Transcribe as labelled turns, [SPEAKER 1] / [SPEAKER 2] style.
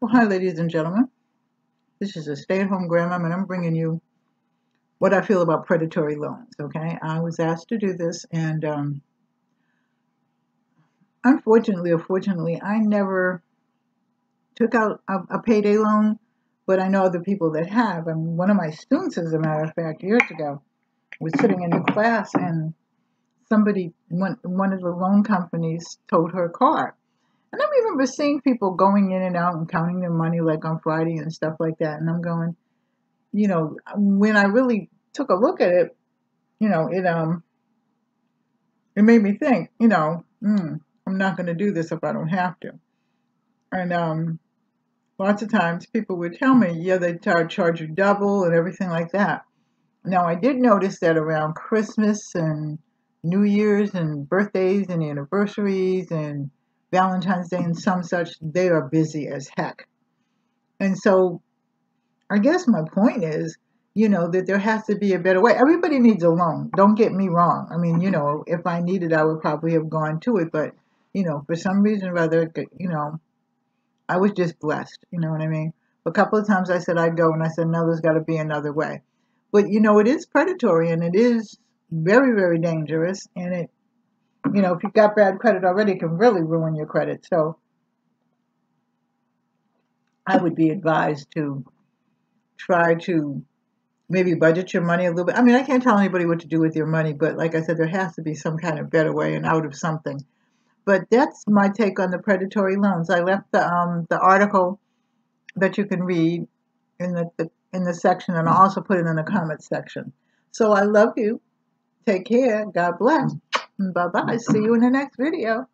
[SPEAKER 1] Well, hi, ladies and gentlemen. This is a stay-at-home grandma, and I'm bringing you what I feel about predatory loans. Okay, I was asked to do this, and um, unfortunately or fortunately, I never took out a, a, payday loan, but I know other people that have. And one of my students, as a matter of fact, years ago, was sitting in the class, and somebody, one, one of the loan companies, towed her card and I remember seeing people going in and out and counting their money like on Friday and stuff like that. And I'm going, you know, when I really took a look at it, you know, it um, it made me think, you know, mm, I'm not going to do this if I don't have to. And um, lots of times people would tell me, yeah, they charge you double and everything like that. Now I did notice that around Christmas and New Year's and birthdays and anniversaries and Valentine's Day and some such, they are busy as heck. And so I guess my point is, you know, that there has to be a better way. Everybody needs a loan. Don't get me wrong. I mean, you know, if I needed, I would probably have gone to it. But, you know, for some reason or other, you know, I was just blessed. You know what I mean? A couple of times I said I'd go, and I said, no, there's got to be another way. But, you know, it is predatory and it is very, very dangerous. And it you know, if you've got bad credit already, it can really ruin your credit. So I would be advised to try to maybe budget your money a little bit. I mean, I can't tell anybody what to do with your money, but like I said, there has to be some kind of better way and out of something. But that's my take on the predatory loans. I left the um, the article that you can read in the, the in the section, and I'll also put it in the comment section. So I love you. Take care. God bless. Bye bye. See you in the next video.